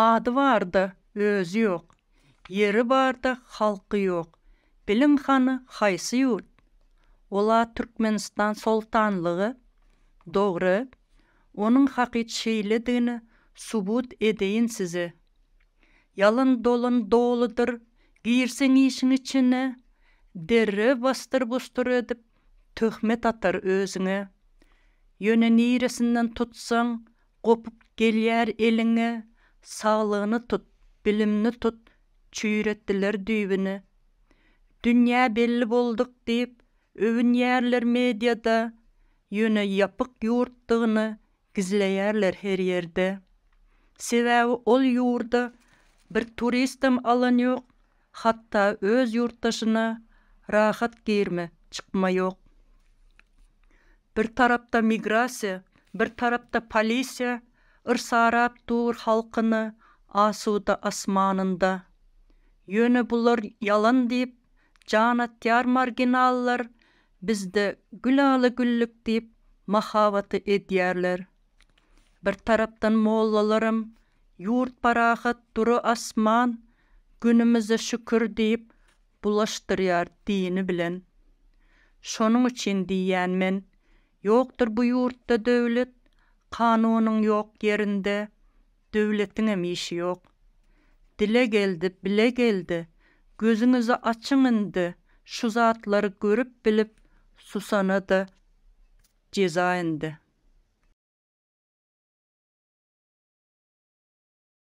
ады барды өзі жоқ ері барды халқы жоқ білім ханы қайсы юрт ола түркменстан солтанлығы доғры оның хақитшейлі діні субут едейін сізі ялын долын долыдыр киірсең ишің ішіні дерре бастыр бұстыр едіп төхмет атар өзіңі Йөні нейресіннен тұтсаң қопып келер еліңі sağlığını tut, bilimini tut, çüyrettiler düğünü. Dünya belli bulduk deyip, övün yerler medyada, yöne yapık gizle yerler her yerde. Sebebi ol yoğurdu, bir turistim alın yok, hatta öz yurttaşına rahat girme, çıkma yok. Bir tarafta migrasiya, bir tarafta polisiya, ұрсарап тур халқыны асуды асманында Йөні бұлар ялан деп жанаттияр маргиналлар бізді гүл гүллік деп махаваты едиярлар бір тараптан моллаларым юрт парахат тұры асман күнімізді шүкір деп булаштырыяр дини білен шоның үчен диянмен йоқтыр бұ юртта дәулет Kanunun yok yerinde, dövletin emi işi yok. Dile geldi, bile geldi, gözünüzü açın indi, şu zatları görüp bilip susanadı, ceza indi.